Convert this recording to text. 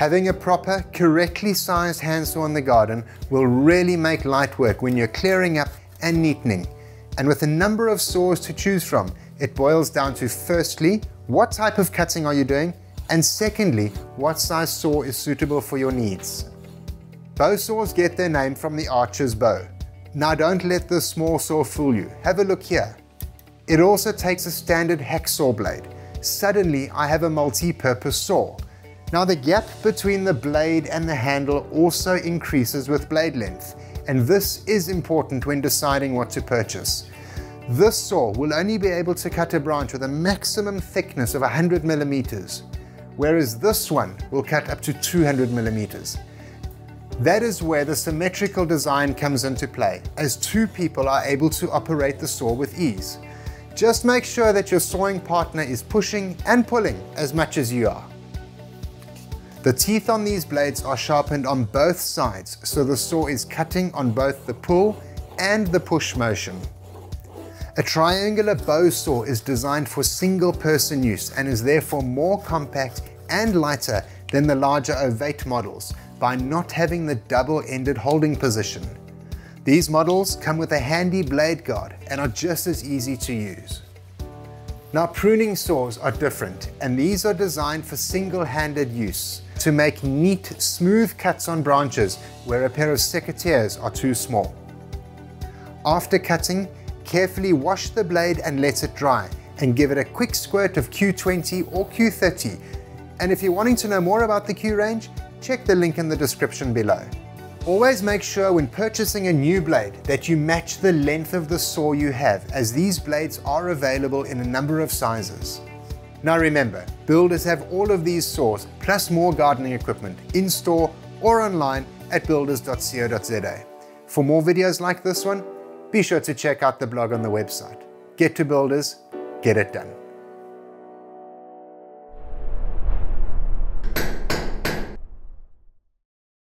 Having a proper, correctly sized handsaw in the garden will really make light work when you're clearing up and neatening. And with a number of saws to choose from, it boils down to firstly, what type of cutting are you doing? And secondly, what size saw is suitable for your needs. Bow saws get their name from the archer's bow. Now don't let this small saw fool you. Have a look here. It also takes a standard hacksaw blade. Suddenly I have a multi-purpose saw. Now the gap between the blade and the handle also increases with blade length, and this is important when deciding what to purchase. This saw will only be able to cut a branch with a maximum thickness of 100 millimeters, whereas this one will cut up to 200 millimeters. That is where the symmetrical design comes into play, as two people are able to operate the saw with ease. Just make sure that your sawing partner is pushing and pulling as much as you are. The teeth on these blades are sharpened on both sides, so the saw is cutting on both the pull and the push motion. A triangular bow saw is designed for single person use and is therefore more compact and lighter than the larger ovate models, by not having the double-ended holding position. These models come with a handy blade guard and are just as easy to use. Now pruning saws are different and these are designed for single-handed use to make neat, smooth cuts on branches where a pair of secateurs are too small. After cutting, carefully wash the blade and let it dry and give it a quick squirt of Q20 or Q30. And if you're wanting to know more about the Q range, check the link in the description below. Always make sure when purchasing a new blade that you match the length of the saw you have as these blades are available in a number of sizes. Now remember, builders have all of these saws plus more gardening equipment in store or online at builders.co.za. For more videos like this one, be sure to check out the blog on the website. Get to Builders, get it done.